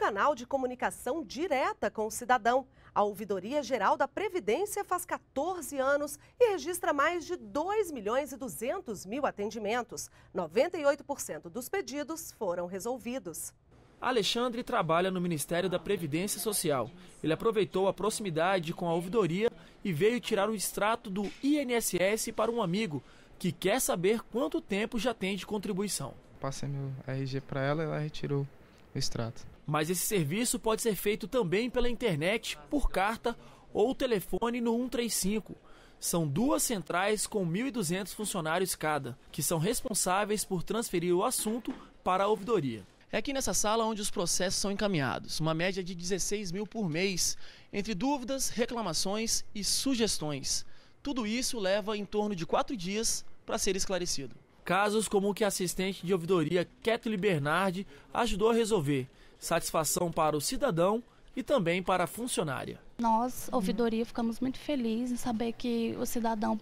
canal de comunicação direta com o cidadão. A Ouvidoria Geral da Previdência faz 14 anos e registra mais de 2 milhões e 200 mil atendimentos. 98% dos pedidos foram resolvidos. Alexandre trabalha no Ministério da Previdência Social. Ele aproveitou a proximidade com a ouvidoria e veio tirar o extrato do INSS para um amigo que quer saber quanto tempo já tem de contribuição. Passei meu RG para ela e ela retirou o extrato. Mas esse serviço pode ser feito também pela internet, por carta ou telefone no 135. São duas centrais com 1.200 funcionários cada, que são responsáveis por transferir o assunto para a ouvidoria. É aqui nessa sala onde os processos são encaminhados, uma média de 16 mil por mês, entre dúvidas, reclamações e sugestões. Tudo isso leva em torno de quatro dias para ser esclarecido. Casos como o que a assistente de ouvidoria Kathleen Bernardi ajudou a resolver. Satisfação para o cidadão e também para a funcionária. Nós, ouvidoria, ficamos muito felizes em saber que o cidadão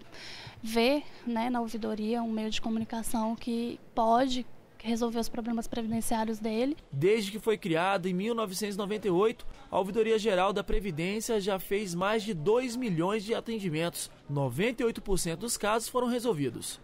vê né, na ouvidoria um meio de comunicação que pode resolver os problemas previdenciários dele. Desde que foi criada em 1998, a Ouvidoria Geral da Previdência já fez mais de 2 milhões de atendimentos. 98% dos casos foram resolvidos.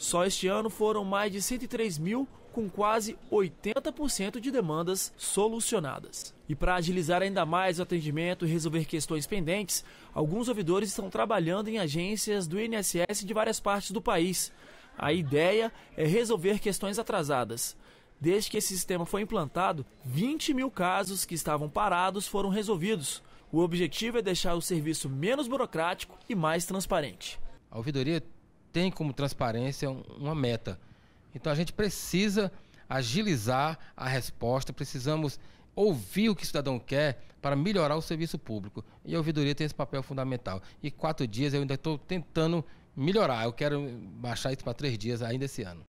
Só este ano foram mais de 103 mil, com quase 80% de demandas solucionadas. E para agilizar ainda mais o atendimento e resolver questões pendentes, alguns ouvidores estão trabalhando em agências do INSS de várias partes do país. A ideia é resolver questões atrasadas. Desde que esse sistema foi implantado, 20 mil casos que estavam parados foram resolvidos. O objetivo é deixar o serviço menos burocrático e mais transparente. A ouvidoria tem como transparência uma meta. Então a gente precisa agilizar a resposta, precisamos ouvir o que o cidadão quer para melhorar o serviço público. E a ouvidoria tem esse papel fundamental. E quatro dias eu ainda estou tentando melhorar. Eu quero baixar isso para três dias ainda esse ano.